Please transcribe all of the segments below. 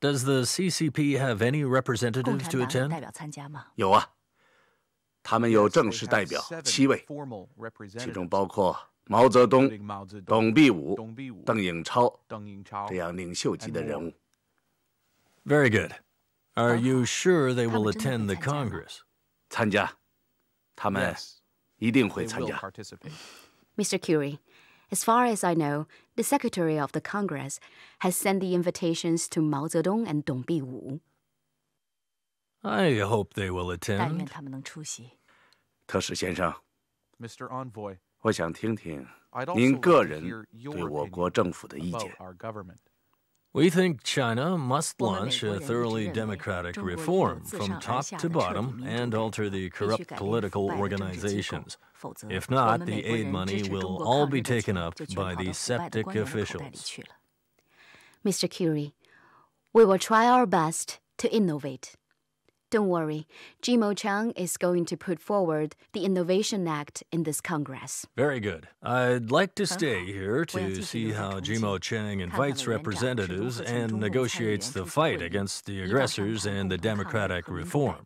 Does the CCP have any representatives to attend? 有啊，他们有正式代表七位，其中包括毛泽东、董必武、邓颖超这样领袖级的人物。Very good. Are you sure they will attend the Congress? 参加，他们一定会参加。Mr. Curie. As far as I know, the Secretary of the Congress has sent the invitations to Mao Zedong and Dong Biwu. I hope they will attend. 特使先生，我想听听您个人对我国政府的意见。 We think China must launch a thoroughly democratic reform from top to bottom and alter the corrupt political organizations. If not, the aid money will all be taken up by the septic officials. Mr. Curie, we will try our best to innovate. Don't worry, Jimo Chang is going to put forward the Innovation Act in this Congress. Very good. I'd like to stay here to see how Jimo Chang invites representatives and negotiates the fight against the aggressors and the democratic reform.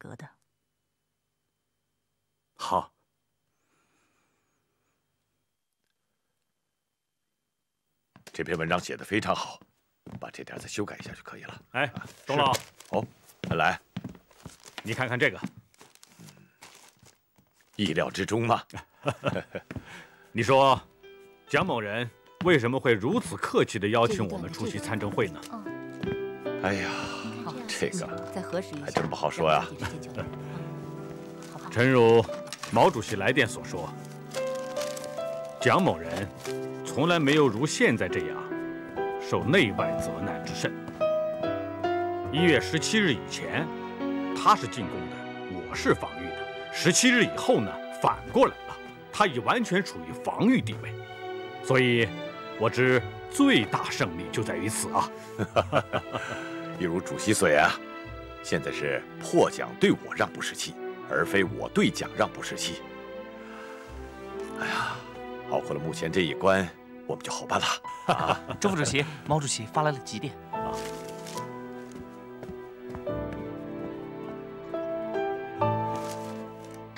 好。这篇文章写的非常好，把这点再修改一下就可以了。哎，董老，哦，来。 你看看这个，意料之中嘛。你说，蒋某人为什么会如此客气的邀请我们出席参政会呢？哎呀，这个还真不好说呀。诚如毛主席来电所说，蒋某人从来没有如现在这样受内外责难之甚。一月十七日以前。他是进攻的，我是防御的。十七日以后呢，反过来了，他已完全处于防御地位。所以，我知最大胜利就在于此啊！一如主席所言啊，现在是破蒋对我让步时期，而非我对蒋让步时期。哎呀，熬过了目前这一关，我们就好办了。啊，周副主席，毛主席发来了急电。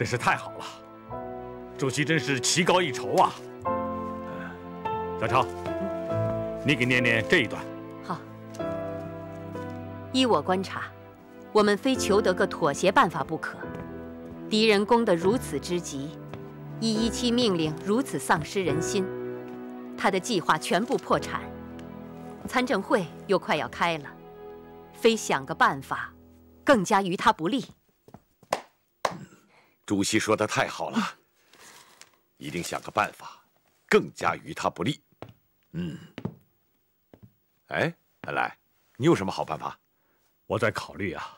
真是太好了，主席真是棋高一筹啊！小超，你给念念这一段。好。依我观察，我们非求得个妥协办法不可。敌人攻得如此之急，一一七命令如此丧失人心，他的计划全部破产，参政会又快要开了，非想个办法，更加于他不利。主席说的太好了，一定想个办法，更加于他不利。嗯，哎，恩来，你有什么好办法？我在考虑啊，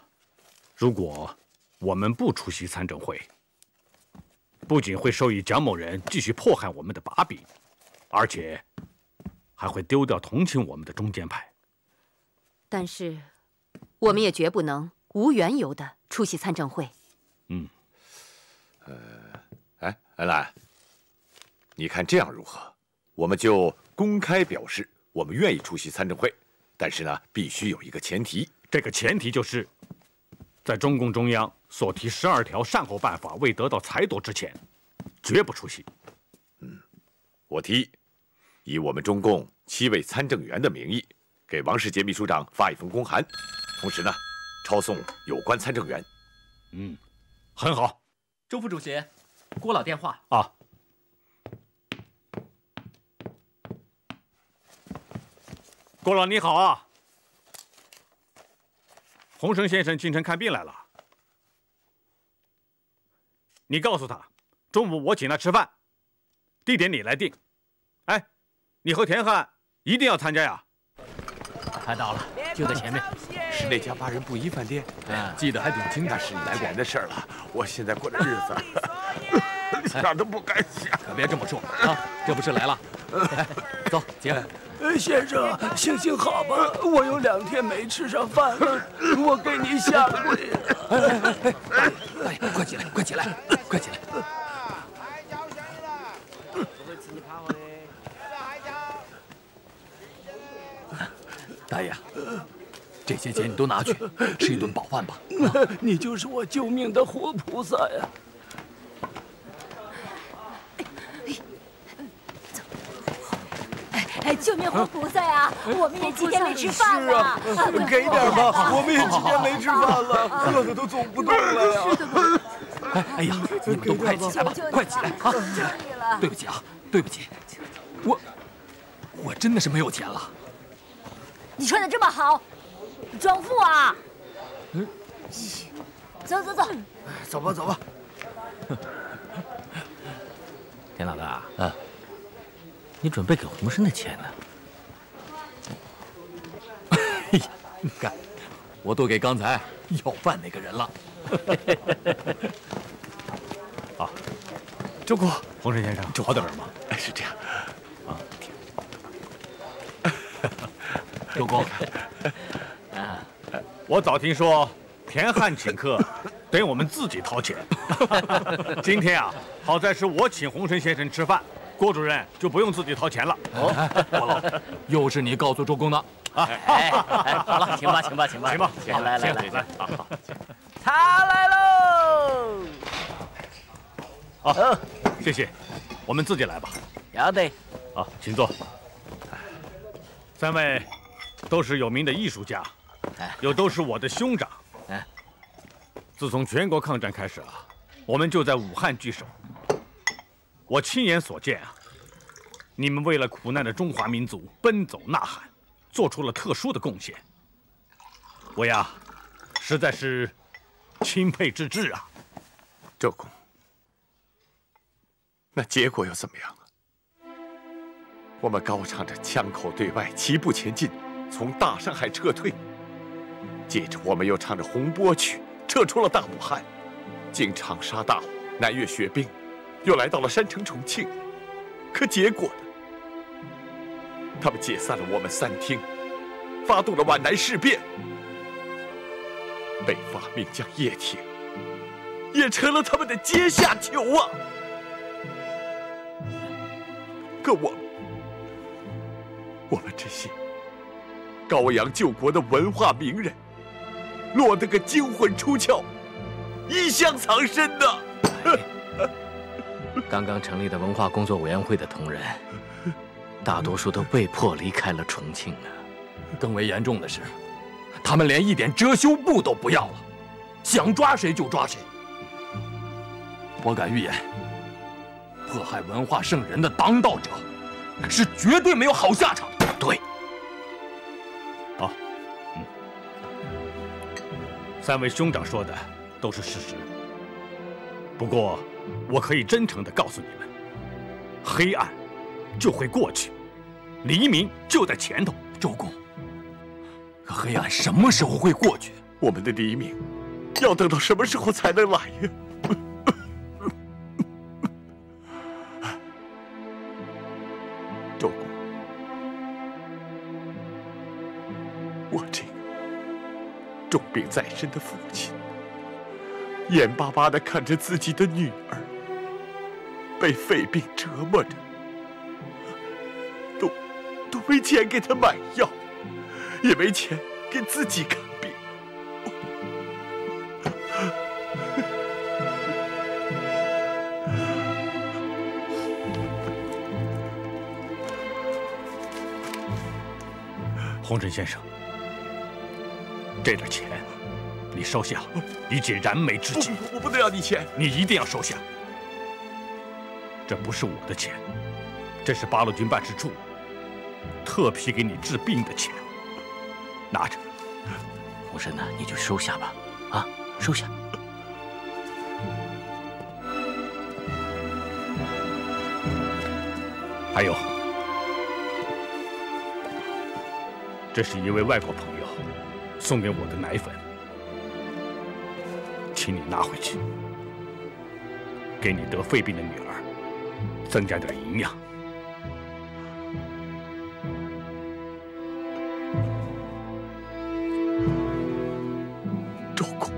如果我们不出席参政会，不仅会授意蒋某人继续迫害我们的把柄，而且还会丢掉同情我们的中间派。但是，我们也绝不能无缘由的出席参政会。嗯。呃，哎，恩来，你看这样如何？我们就公开表示我们愿意出席参政会，但是呢，必须有一个前提，这个前提就是，在中共中央所提十二条善后办法未得到裁夺之前，绝不出席。嗯，我提议，以我们中共七位参政员的名义，给王世杰秘书长发一封公函，同时呢，抄送有关参政员。嗯，很好。周副主席，郭老电话啊。郭老你好啊，洪生先生进城看病来了。你告诉他，中午我请他吃饭，地点你来定。哎，你和田汉一定要参加呀。快到了，就在前面。是那家八人布衣饭店，记得还挺清楚。那是你来管的事儿了。我现在过的日子，想都不敢想。可别这么说啊！这不是来了？走，姐。先生，行行好吧，我有两天没吃上饭了，我给你下跪。大爷，大爷，快起来，快起来，快起来！大爷，这些钱你都拿去，吃一顿饱饭吧。你就是我救命的活菩萨呀！哎，救命活菩萨呀！我们也几天没吃饭了。给点吧，我们也几天没吃饭了，饿的都走不动了呀。哎呀，你们都快起来吧，快起来啊！起来。对不起啊，对不起，我我真的是没有钱了。你穿的这么好，装富啊？嗯，走走走，走吧走吧。田老大，嗯，你准备给洪生的钱呢？哎呀，你看，我都给刚才要饭那个人了。好，周公，洪生先生，找点吗？哎，是这样。周公，啊，我早听说田汉请客 得我们自己掏钱。今天啊，好在是我请洪生先生吃饭，郭主任就不用自己掏钱了。哦，郭老，又是你告诉周公的。哎哎，好了，请吧，请吧，请吧，请吧，好，来来来来，好好。茶来喽！好，谢谢，我们自己来吧。要得。好，请坐。三位。都是有名的艺术家，又都是我的兄长。自从全国抗战开始啊，我们就在武汉聚首。我亲眼所见啊，你们为了苦难的中华民族奔走呐喊，做出了特殊的贡献。我呀，实在是钦佩之至啊。周公，那结果又怎么样啊？我们高唱着枪口对外，齐步前进。从大上海撤退，接着我们又唱着洪波曲撤出了大武汉，经长沙大火，南越雪冰，又来到了山城重庆。可结果呢？他们解散了我们三厅，发动了皖南事变，北伐名将叶挺也成了他们的阶下囚啊！可我，我们这些……高阳救国的文化名人，落得个惊魂出窍、一箱藏身的。刚刚成立的文化工作委员会的同仁，大多数都被迫离开了重庆啊。更为严重的是，他们连一点遮羞布都不要了，想抓谁就抓谁。我敢预言，迫害文化圣人的当道者，是绝对没有好下场。对。三位兄长说的都是事实，不过我可以真诚地告诉你们，黑暗就会过去，黎明就在前头。周公，可黑暗什么时候会过去？我们的黎明要等到什么时候才能来呀？重病在身的父亲，眼巴巴地看着自己的女儿被肺病折磨着，都都没钱给她买药，也没钱给自己看病。洪尘先生。这点钱，你收下，以解燃眉之急。我不能要你钱，你一定要收下。这不是我的钱，这是八路军办事处特批给你治病的钱，拿着。洪深呢，你就收下吧，啊，收下。还有，这是一位外国朋友。送给我的奶粉，请你拿回去，给你得肺病的女儿增加点营养。周公，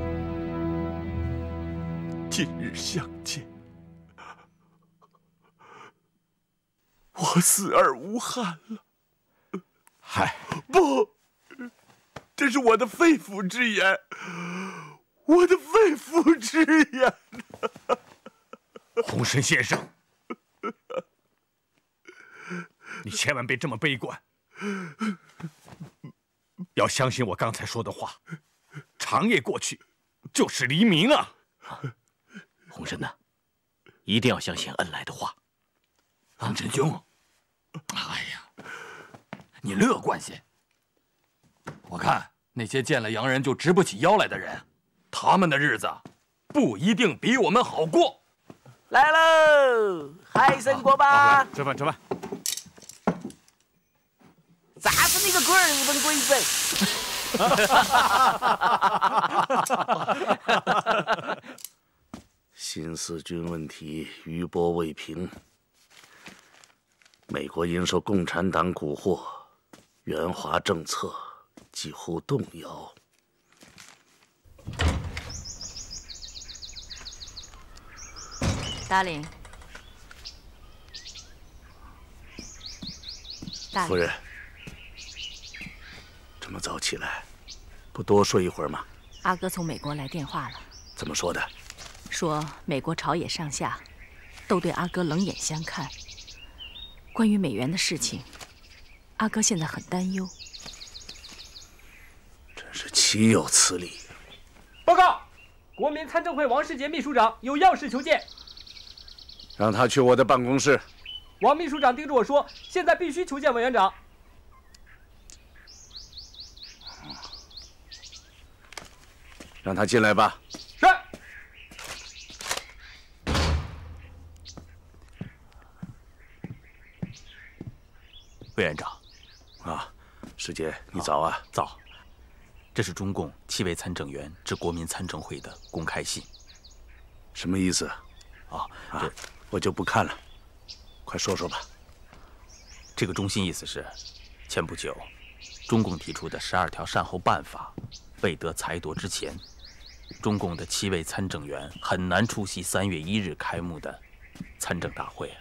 今日相见，我死而无憾了。嗨，不，这是我的肺腑之言，我的肺腑之言。洪神先生，你千万别这么悲观，要相信我刚才说的话。长夜过去，就是黎明啊！洪神呐，一定要相信恩来的话。安臣兄，哎呀。你乐观些。我看那些见了洋人就直不起腰来的人，他们的日子不一定比我们好过。来喽，海参锅巴，吃饭吃饭。砸死你个龟儿，日本鬼子！新四军问题余波未平，美国因受共产党蛊惑。援华政策几乎动摇。达令，夫人，这么早起来，不多睡一会儿吗？阿哥从美国来电话了。怎么说的？说美国朝野上下都对阿哥冷眼相看。关于美元的事情。阿哥现在很担忧，岂有此理！报告，国民参政会王世杰秘书长有要事求见，让他去我的办公室。王秘书长叮嘱我说，现在必须求见委员长。让他进来吧。是。委员长。啊，师姐，你早啊！早。这是中共七位参政员致国民参政会的公开信。什么意思？啊，这我就不看了。快说说吧。这个中心意思是，前不久，中共提出的十二条善后办法未得裁夺之前，中共的七位参政员很难出席三月一日开幕的参政大会。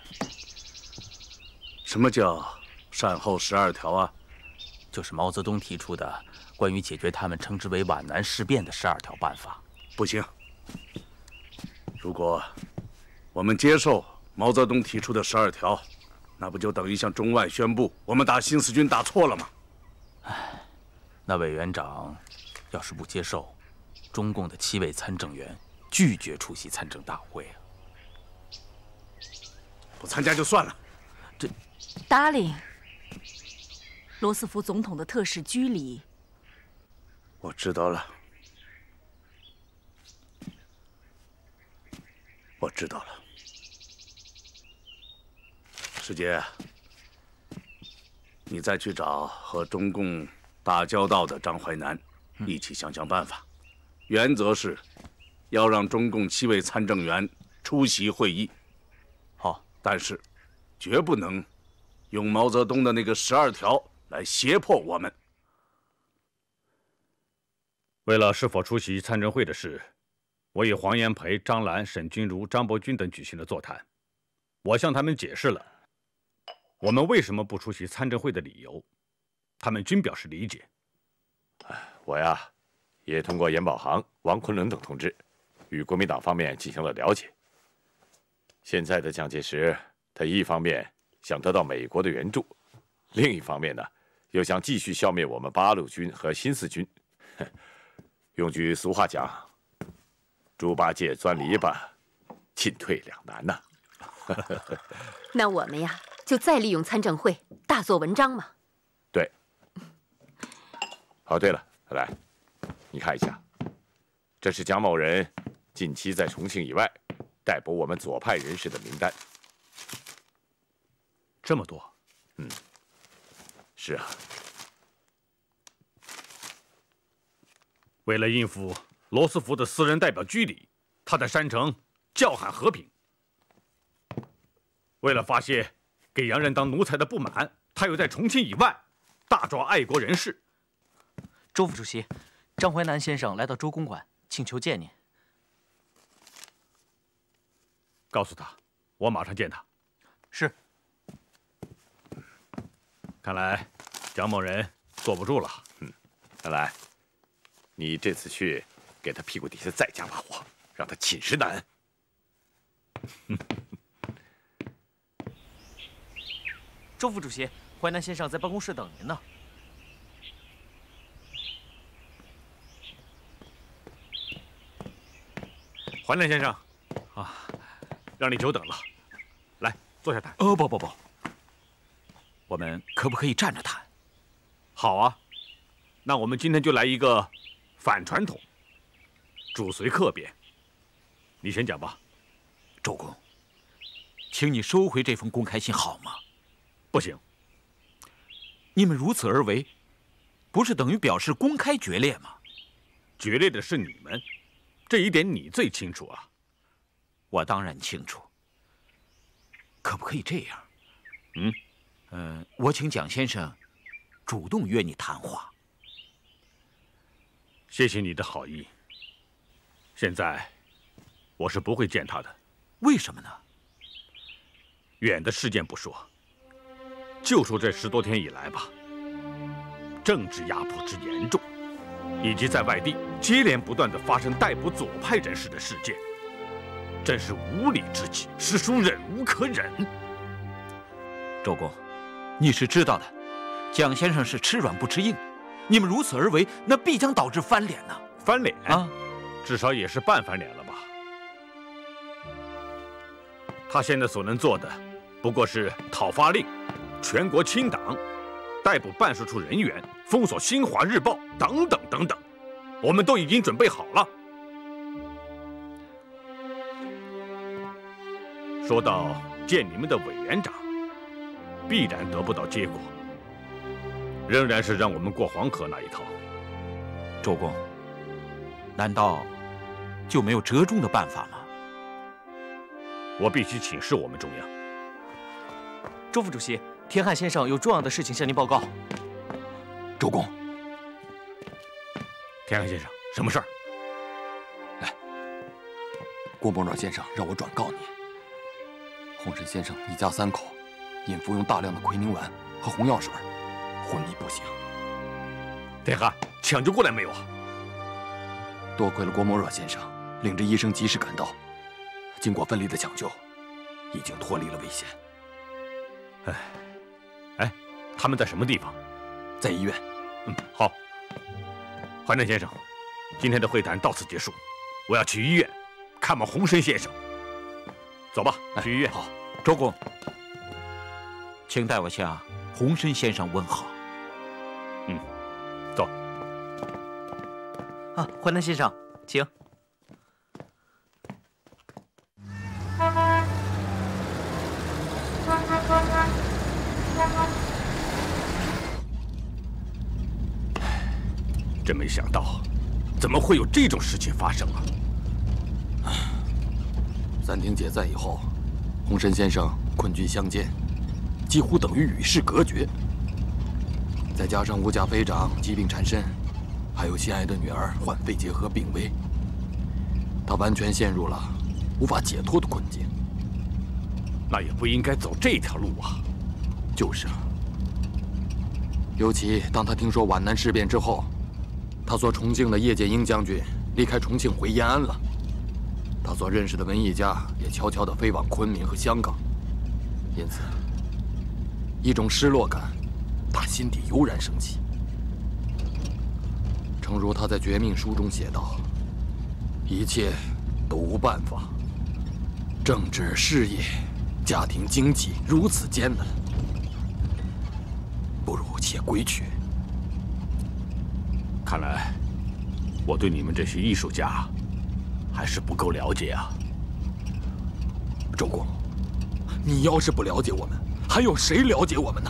什么叫？善后十二条啊，就是毛泽东提出的关于解决他们称之为皖南事变的十二条办法。不行，如果我们接受毛泽东提出的十二条，那不就等于向中外宣布我们打新四军打错了吗？哎，那委员长要是不接受，中共的七位参政员拒绝出席参政大会啊，不参加就算了。这，Darling。罗斯福总统的特使居里，我知道了，我知道了。师姐，你再去找和中共打交道的张淮南，一起想想办法。原则是，要让中共七位参政员出席会议。好，但是，绝不能用毛泽东的那个十二条。来胁迫我们。为了是否出席参政会的事，我与黄炎培、张澜、沈钧儒、张伯钧等举行了座谈。我向他们解释了我们为什么不出席参政会的理由，他们均表示理解。我呀，也通过严宝航、王昆仑等同志，与国民党方面进行了了解。现在的蒋介石，他一方面想得到美国的援助，另一方面呢。又想继续消灭我们八路军和新四军，用句俗话讲，“猪八戒钻篱笆，进退两难”呐。那我们呀，就再利用参政会大做文章嘛。对。哦，对了，来，你看一下，这是蒋某人近期在重庆以外逮捕我们左派人士的名单。这么多？嗯。是啊，为了应付罗斯福的私人代表居里，他在山城叫喊和平；为了发泄给洋人当奴才的不满，他又在重庆以外大抓爱国人士。周副主席，张淮南先生来到周公馆，请求见您。告诉他，我马上见他。是。看来蒋某人坐不住了。嗯，看来你这次去，给他屁股底下再加把火，让他寝食难安。周副主席，淮南先生在办公室等您呢。淮南先生，啊，让你久等了，来坐下谈。哦，不不不，我们可不可以站着谈？好啊，那我们今天就来一个反传统，主随客便。你先讲吧，周公，请你收回这封公开信好吗？不行，你们如此而为，不是等于表示公开决裂吗？决裂的是你们。这一点你最清楚啊！我当然清楚。可不可以这样？嗯，呃，我请蒋先生主动约你谈话。谢谢你的好意。现在我是不会见他的。为什么呢？远的事件不说，就说这十多天以来吧，政治压迫之严重。以及在外地接连不断的发生逮捕左派人士的事件，真是无理之极，实属忍无可忍。周公，你是知道的，蒋先生是吃软不吃硬，你们如此而为，那必将导致翻脸呐！翻脸啊，至少也是半翻脸了吧？他现在所能做的，不过是讨发令，全国清党。逮捕办事处人员，封锁《新华日报》等等等等，我们都已经准备好了。说到见你们的委员长，必然得不到结果，仍然是让我们过黄河那一套。周公，难道就没有折中的办法吗？我必须请示我们中央。周副主席。田汉先生有重要的事情向您报告。周公，田汉先生，什么事儿？来，郭沫若先生让我转告你，洪神先生一家三口因服用大量的奎宁丸和红药水，昏迷不醒。铁汉，抢救过来没有啊？多亏了郭沫若先生领着医生及时赶到，经过奋力的抢救，已经脱离了危险。哎。哎，他们在什么地方？在医院。嗯，好。怀南先生，今天的会谈到此结束，我要去医院看望洪深先生。走吧，去医院。好，周公，请代我向洪深先生问好。啊，淮南先生，请。真没想到，怎么会有这种事情发生啊！三亭解散以后，洪神先生困居乡间，几乎等于与世隔绝。再加上吴家飞长疾病缠身，还有心爱的女儿患肺结核病危，他完全陷入了无法解脱的困境。那也不应该走这条路啊！就是啊，尤其当他听说皖南事变之后，他所崇敬的叶剑英将军离开重庆回延安了，他所认识的文艺家也悄悄地飞往昆明和香港，因此，一种失落感，打心底油然升起。诚如他在绝命书中写道：“一切都无办法，政治、事业、家庭、经济如此艰难。”不如且归去。看来我对你们这些艺术家还是不够了解啊，周公，你要是不了解我们，还有谁了解我们呢？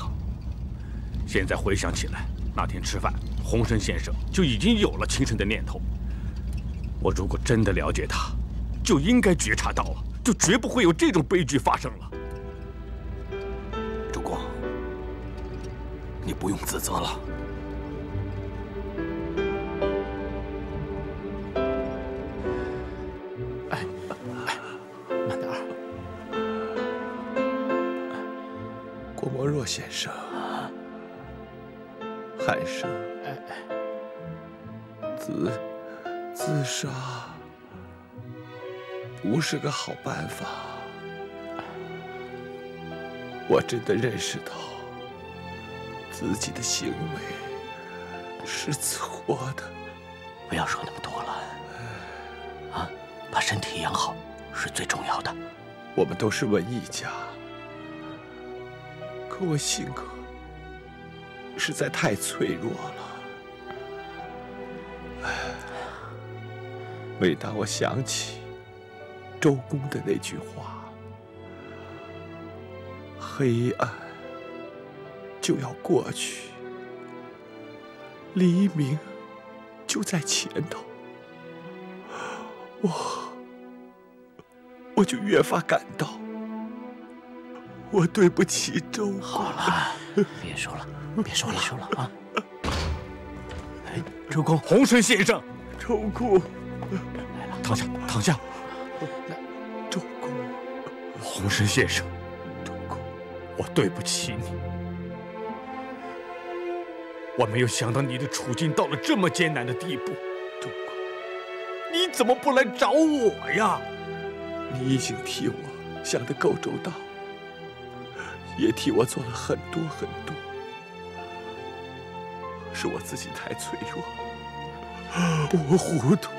现在回想起来，那天吃饭，洪生先生就已经有了轻生的念头。我如果真的了解他，就应该觉察到了，就绝不会有这种悲剧发生了。主公，你不用自责了郭沫若。先生，韩生，自自杀不是个好办法。我真的认识到自己的行为是错的。不要说那么多了，啊，把身体养好是最重要的。我们都是文艺家。可我性格实在太脆弱了。每当我想起周公的那句话：“黑暗就要过去，黎明就在前头”，我我就越发感到。我对不起周公。好了，别说了，别说了，别说了啊！哎，周公，洪神先生，周公，来了，躺下，躺下。周公，洪神先生，周公，我对不起你。我没有想到你的处境到了这么艰难的地步。周公，你怎么不来找我呀？你已经替我想得够周到。也替我做了很多很多，是我自己太脆弱，我糊涂，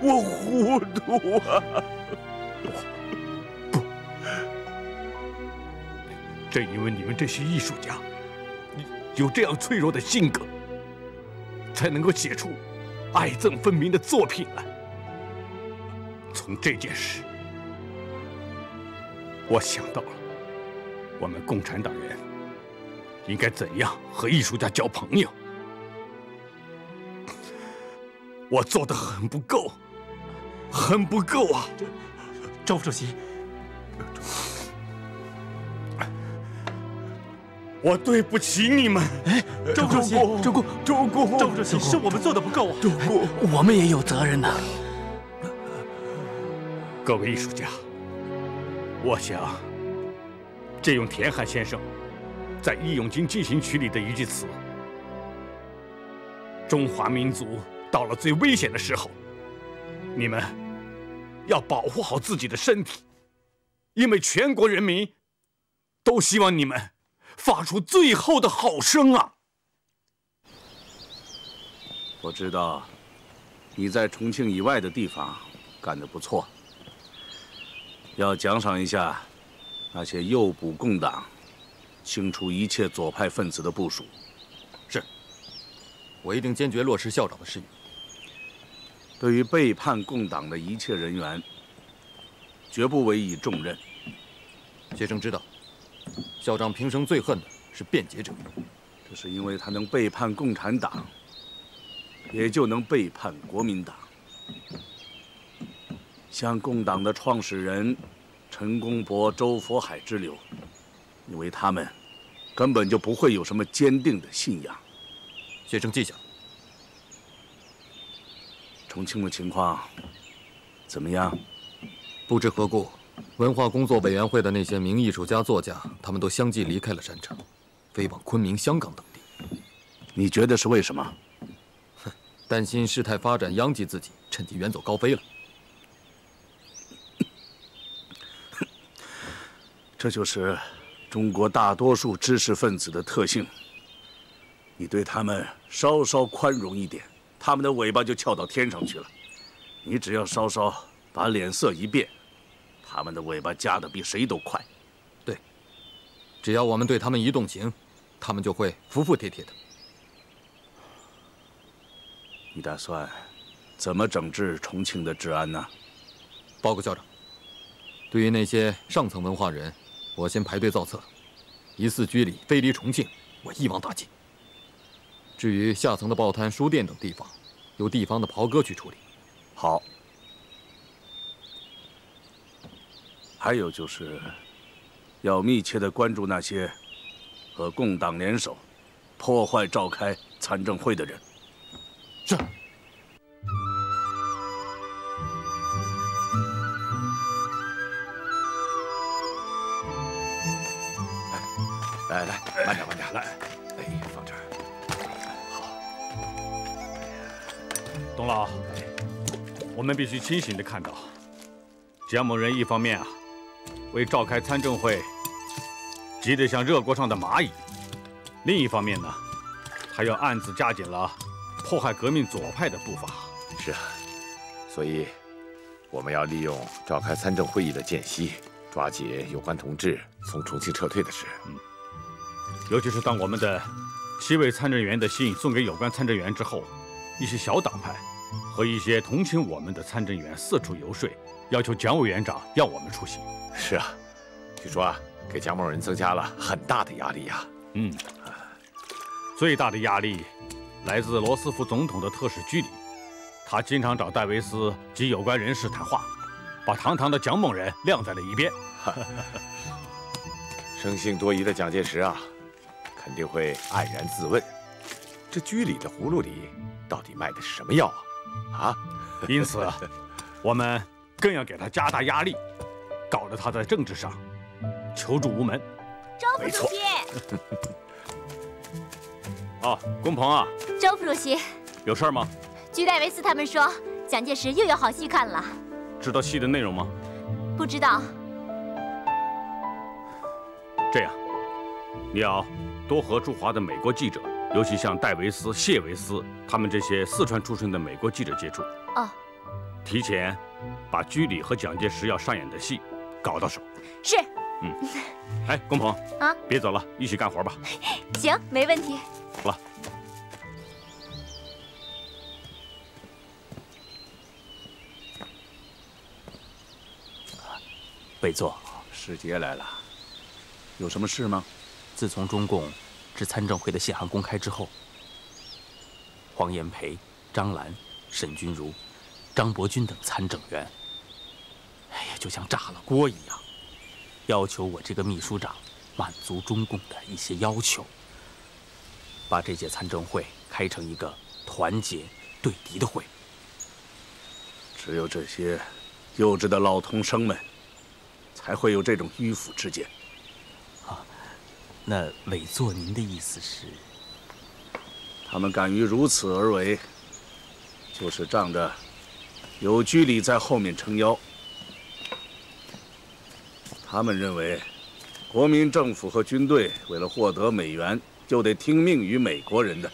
我糊涂啊！不，正因为你们这些艺术家有这样脆弱的性格，才能够写出爱憎分明的作品来。从这件事，我想到了。我们共产党人应该怎样和艺术家交朋友？我做的很不够，很不够啊！周主席，我对不起你们。哎，周主席，周公，周公，周主席，是我们做的不够啊，周公，我们也有责任呐。各位艺术家，我想。借用田汉先生在《义勇军进行曲》里的一句词：“中华民族到了最危险的时候，你们要保护好自己的身体，因为全国人民都希望你们发出最后的好声啊！”我知道你在重庆以外的地方干得不错，要奖赏一下。那些诱捕共党、清除一切左派分子的部署，是。我一定坚决落实校长的示意。对于背叛共党的一切人员，绝不委以重任。学生知道，校长平生最恨的是辩解者。这是因为他能背叛共产党，也就能背叛国民党。像共党的创始人。陈公博、周佛海之流，因为他们根本就不会有什么坚定的信仰。学生记下。重庆的情况怎么样？不知何故，文化工作委员会的那些名艺术家、作家，他们都相继离开了山城，飞往昆明、香港等地。你觉得是为什么？哼，担心事态发展殃及自己，趁机远走高飞了。这就是中国大多数知识分子的特性。你对他们稍稍宽容一点，他们的尾巴就翘到天上去了；你只要稍稍把脸色一变，他们的尾巴夹得比谁都快。对，只要我们对他们一动情，他们就会服服帖帖的。你打算怎么整治重庆的治安呢？报告校长，对于那些上层文化人。我先排队造册，疑似居里飞离重庆，我一网打尽。至于下层的报摊、书店等地方，由地方的袍哥去处理。好。还有就是，要密切的关注那些和共党联手、破坏召开参政会的人。是。来来，慢点慢点，来，哎，放这儿。好。董老，我们必须清醒的看到，蒋某人一方面啊，为召开参政会急得像热锅上的蚂蚁；另一方面呢，他又暗自加紧了迫害革命左派的步伐。是啊，所以我们要利用召开参政会议的间隙，抓紧有关同志从重庆撤退的事。嗯。尤其是当我们的七位参政员的信送给有关参政员之后，一些小党派和一些同情我们的参政员四处游说，要求蒋委员长要我们出席。是啊，据说啊，给蒋某人增加了很大的压力呀。嗯，最大的压力来自罗斯福总统的特使居里，他经常找戴维斯及有关人士谈话，把堂堂的蒋某人晾在了一边。生性多疑的蒋介石啊！肯定会黯然自问：这居里的葫芦里到底卖的是什么药啊？啊！因此，我们更要给他加大压力，搞得他在政治上求助无门。周副主席。哦，龚鹏啊。周副主席。有事吗？据戴维斯他们说，蒋介石又有好戏看了。知道戏的内容吗？不知道。这样，你要。多和驻华的美国记者，尤其像戴维斯、谢维斯他们这些四川出身的美国记者接触。哦，提前把居里和蒋介石要上演的戏搞到手。是。嗯。哎，龚鹏啊，别走了，一起干活吧。行，没问题。好了。北座，使节来了，有什么事吗？自从中共致参政会的信函公开之后，黄炎培、张澜、沈钧儒、张伯钧等参政员，哎呀，就像炸了锅一样，要求我这个秘书长满足中共的一些要求，把这届参政会开成一个团结对敌的会。只有这些幼稚的老同生们，才会有这种迂腐之见。那委座，您的意思是？他们敢于如此而为，就是仗着有居里在后面撑腰。他们认为，国民政府和军队为了获得美元，就得听命于美国人的。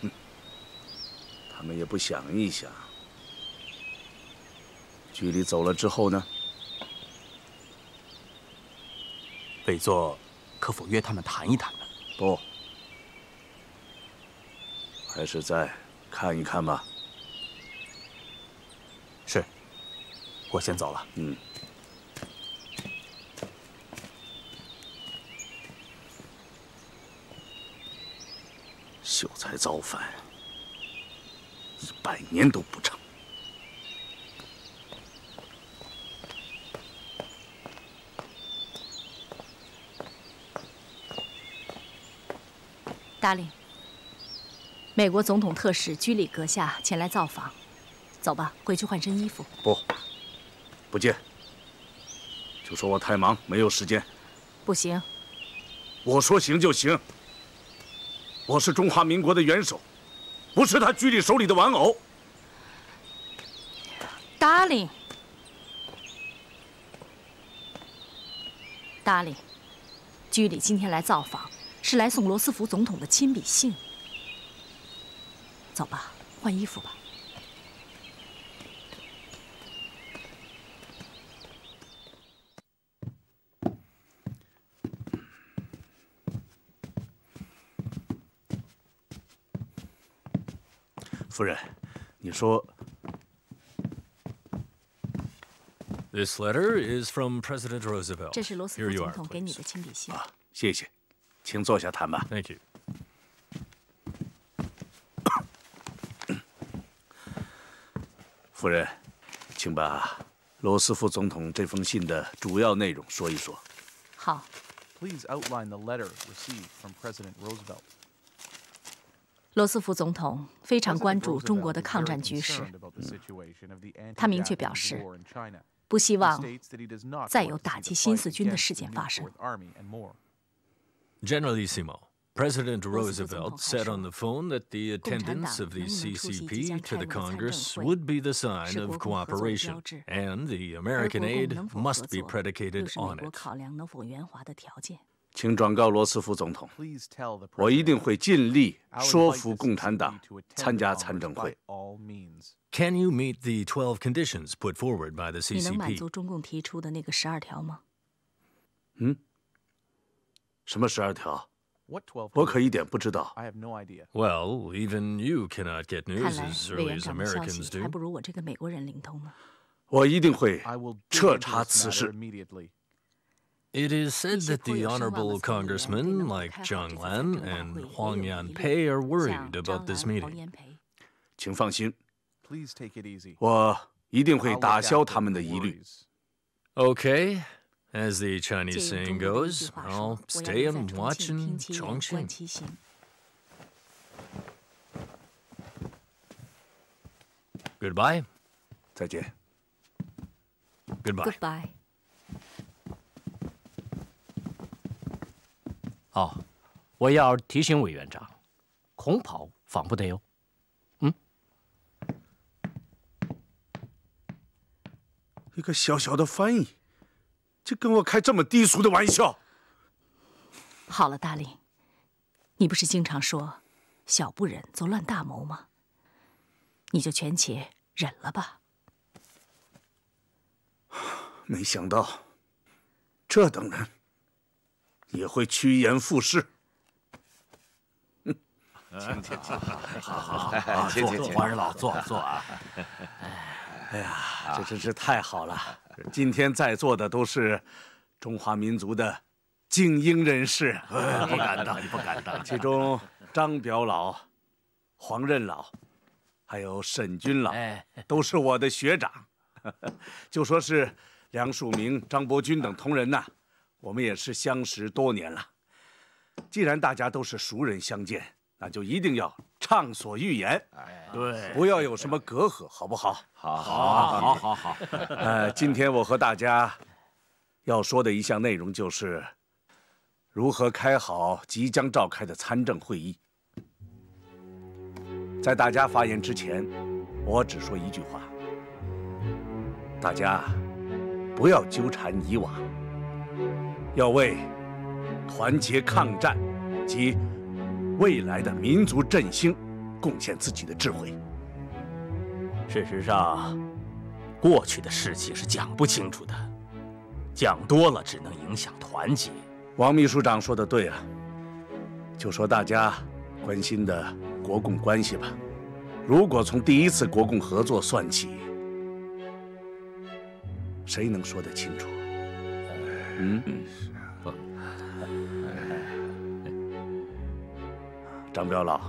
哼，他们也不想一想，居里走了之后呢？委座。可否约他们谈一谈呢？不，还是再看一看吧。是，我先走了。嗯。秀才造反，一百年都不成。达令，美国总统特使居里阁下前来造访，走吧，回去换身衣服。不，不见。就说我太忙，没有时间。不行。我说行就行。我是中华民国的元首，不是他居里手里的玩偶。达令，达令，居里今天来造访。是来送罗斯福总统的亲笔信。走吧，换衣服吧。夫人，你说？This letter is from President Roosevelt. 这是罗斯福总统给你的亲笔信。啊，谢谢。请坐下谈吧。那去。夫人，请把罗斯福总统这封信的主要内容说一说。好。Please outline the letter received from President Roosevelt. 罗斯福总统非常关注中国的抗战局势，他明确表示，不希望再有打击新四军的事件发生。Generalissimo, President Roosevelt said on the phone that the attendance of the CCP to the Congress would be the sign of cooperation, and the American aid must be predicated on it. 请转告罗斯福总统，我一定会尽力说服共产党参加参政会。Can you meet the twelve conditions put forward by the CCP？你能满足中共提出的那个十二条吗？嗯？ 什么十二条？我可一点不知道。Well, even you cannot get news as early as Americans do. 还不如我这个美国人灵通呢。我一定会彻查此事。It is said that the honorable congressmen like Zhang Lan and Huang Yanpei are worried about this meeting. 请放心，我一定会打消他们的疑虑。Okay, as the Chinese saying goes, I'll stay and watch in Chongqing. Goodbye. 再见。Goodbye. Goodbye. 哦，我要提醒委员长，空跑防不得哟。嗯，一个小小的翻译， 就跟我开这么低俗的玩笑。好了，大令，你不是经常说“小不忍则乱大谋”吗？你就权且忍了吧。没想到，这等人。也会趋炎附势。请请请，好好好，坐坐，王人老坐坐啊。哎呀，这真是太好了！今天在座的都是中华民族的精英人士，不敢当，不敢当。其中张表老、黄任老，还有沈军老，都是我的学长。就说是梁漱溟、张伯钧等同仁呐。我们也是相识多年了，既然大家都是熟人相见，那就一定要畅所欲言。哎，对，不要有什么隔阂，好不好？好，好，好，好，好。呃，今天我和大家要说的一项内容就是，如何开好即将召开的参政会议。在大家发言之前，我只说一句话：大家不要纠缠以往。要为团结抗战及未来的民族振兴贡献自己的智慧。事实上，过去的事情是讲不清楚的，讲多了只能影响团结。王秘书长说的对啊，就说大家关心的国共关系吧。如果从第一次国共合作算起，谁能说得清楚？嗯，张彪老，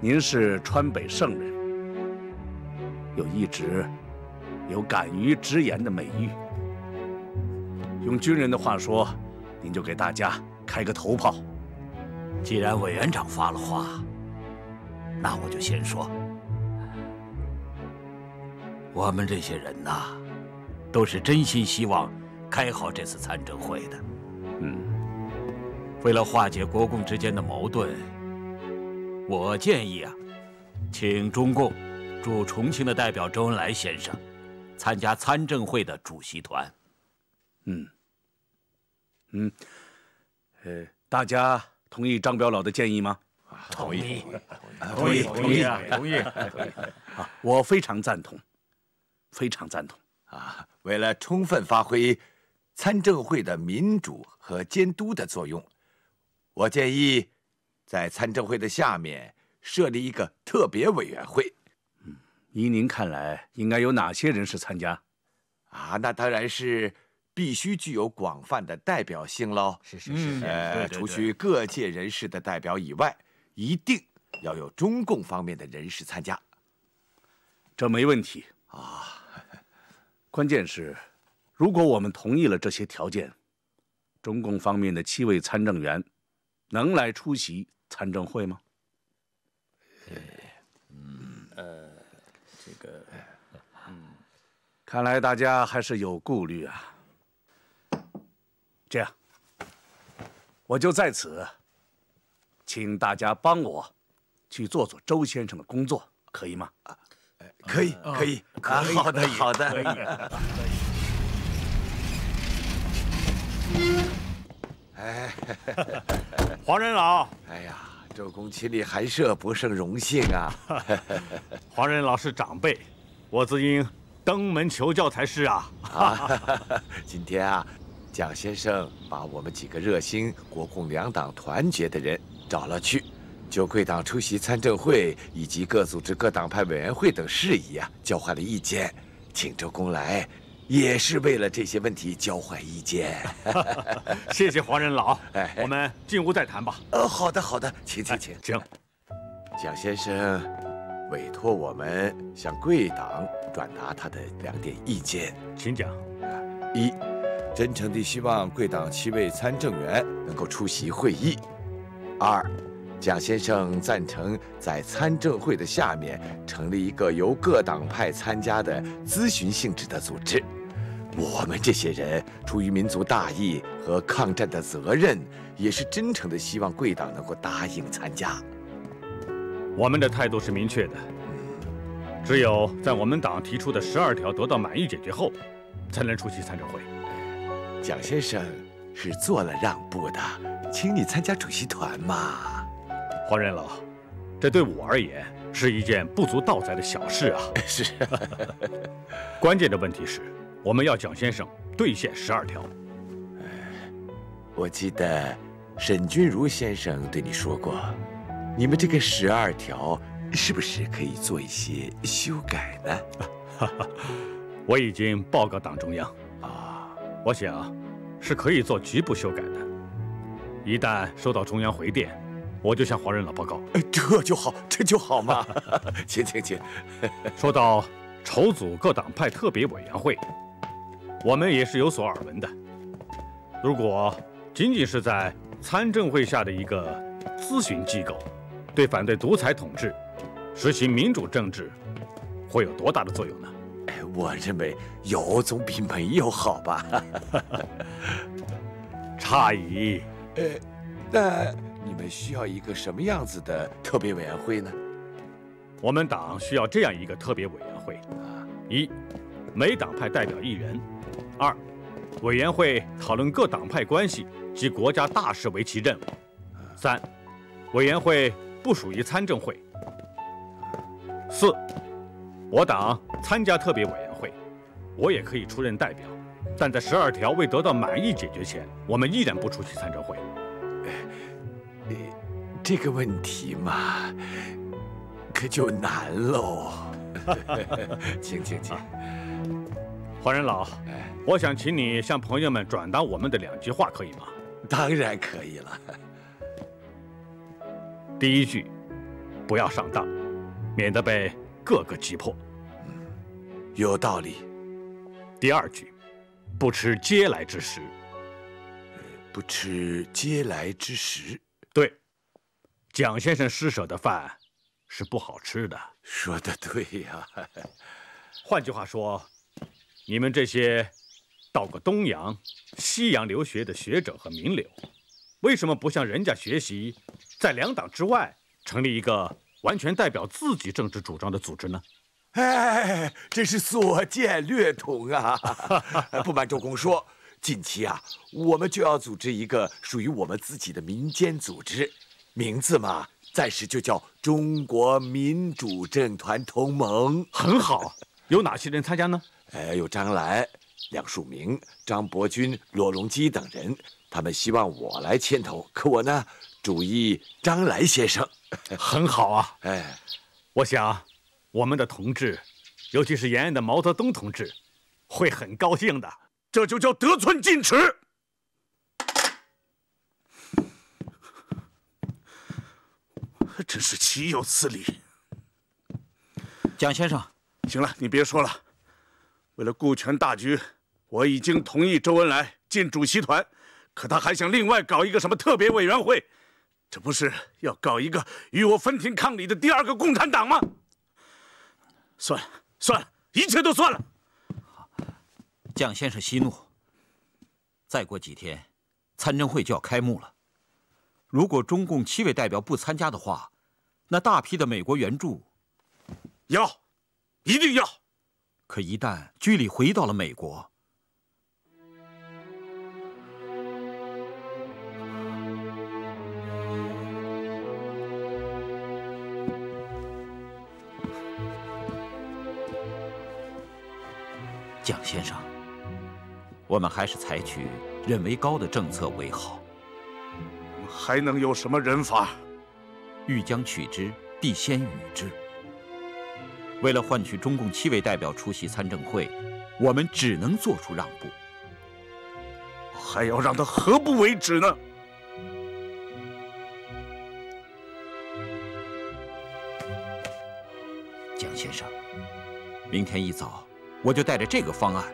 您是川北圣人，又一直有敢于直言的美誉。用军人的话说，您就给大家开个头炮。既然委员长发了话，那我就先说。我们这些人呐，都是真心希望。开好这次参政会的，嗯，为了化解国共之间的矛盾，我建议啊，请中共驻重庆的代表周恩来先生参加参政会的主席团。嗯，嗯，呃，大家同意张表老的建议吗？同意，同意，同意，同意，啊，我非常赞同，非常赞同啊！为了充分发挥。参政会的民主和监督的作用，我建议在参政会的下面设立一个特别委员会。嗯，依您看来，应该有哪些人士参加？啊，那当然是必须具有广泛的代表性喽。是是是，呃，除去各界人士的代表以外，一定要有中共方面的人士参加。这没问题。啊，关键是，如果我们同意了这些条件，中共方面的七位参政员能来出席参政会吗？嗯，呃，这个，嗯，看来大家还是有顾虑啊。这样，我就在此，请大家帮我去做做周先生的工作，可以吗？啊，可以，可以，可以，好的，好的，可以。哎，黄仁老，哎呀，周公亲历寒舍，不胜荣幸啊！黄仁老是长辈，我自应登门求教才是啊！啊，今天啊。蒋先生把我们几个热心国共两党团结的人找了去，就贵党出席参政会以及各组织各党派委员会等事宜啊，交换了意见。请周公来，也是为了这些问题交换意见。谢谢黄仁老，我们进屋再谈吧。呃，好的，好的，请请请，请。蒋先生委托我们向贵党转达他的两点意见，请讲。一。真诚地希望贵党七位参政员能够出席会议。二，蒋先生赞成在参政会的下面成立一个由各党派参加的咨询性质的组织。我们这些人出于民族大义和抗战的责任，也是真诚的希望贵党能够答应参加。我们的态度是明确的，只有在我们党提出的十二条得到满意解决后，才能出席参政会。蒋先生是做了让步的，请你参加主席团嘛。黄仁老，这对我而言是一件不足道哉的小事啊。是，关键的问题是，我们要蒋先生兑现十二条。我记得沈君儒先生对你说过，你们这个十二条是不是可以做一些修改呢？我已经报告党中央啊。我想，是可以做局部修改的。一旦收到中央回电，我就向黄任老报告。这就好，这就好嘛。请请请。说到筹组各党派特别委员会，我们也是有所耳闻的。如果仅仅是在参政会下的一个咨询机构，对反对独裁统治、实行民主政治，会有多大的作用呢？我认为有总比没有好吧。差异。呃，那你们需要一个什么样子的特别委员会呢？我们党需要这样一个特别委员会：一，每党派代表一人；二，委员会讨论各党派关系及国家大事为其任务；三，委员会不属于参政会；四。我党参加特别委员会，我也可以出任代表，但在十二条未得到满意解决前，我们依然不出席参政会。这个问题嘛，可就难喽。请 请请，黄仁老，我想请你向朋友们转达我们的两句话，可以吗？当然可以了。第一句，不要上当，免得被。各个击破，有道理。第二句，不吃嗟来之食。不吃嗟来之食。对，蒋先生施舍的饭是不好吃的。说的对呀。换句话说，你们这些到过东洋、西洋留学的学者和名流，为什么不向人家学习，在两党之外成立一个？完全代表自己政治主张的组织呢？哎，真是所见略同啊！不瞒周公说，近期啊，我们就要组织一个属于我们自己的民间组织，名字嘛，暂时就叫中国民主政团同盟。很好，有哪些人参加呢？哎，有张兰、梁漱溟、张伯钧、罗隆基等人，他们希望我来牵头，可我呢？主意张来先生，很好啊！哎，我想我们的同志，尤其是延安的毛泽东同志，会很高兴的。这就叫得寸进尺，真是岂有此理！蒋先生，行了，你别说了。为了顾全大局，我已经同意周恩来进主席团，可他还想另外搞一个什么特别委员会，这不是要搞一个与我分庭抗礼的第二个共产党吗？算了算了，一切都算了。蒋先生息怒。再过几天，参政会就要开幕了。如果中共七位代表不参加的话，那大批的美国援助，要，一定要。可一旦居里回到了美国，蒋先生，我们还是采取认为高的政策为好。还能有什么人法？欲将取之，必先予之。为了换取中共七位代表出席参政会，我们只能做出让步。还要让他何不为止呢？蒋先生，明天一早，我就带着这个方案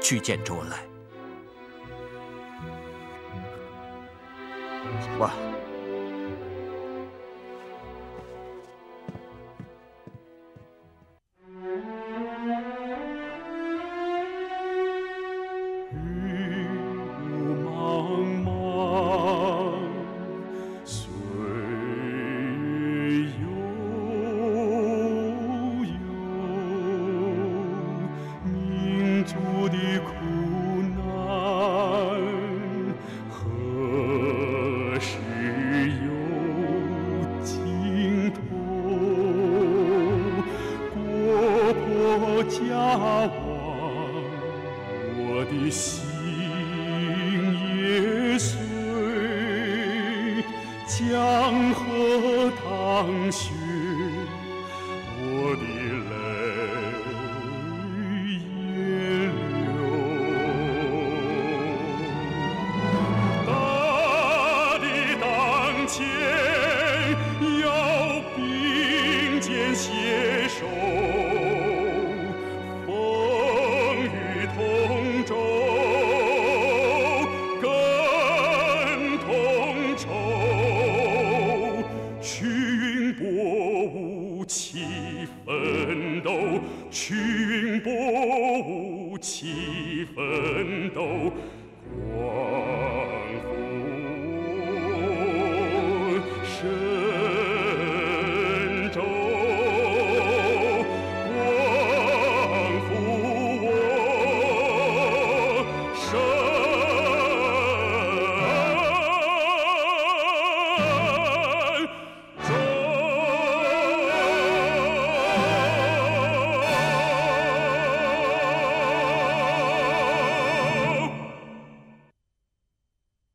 去见周恩来。家亡，我的心也碎，江河淌血。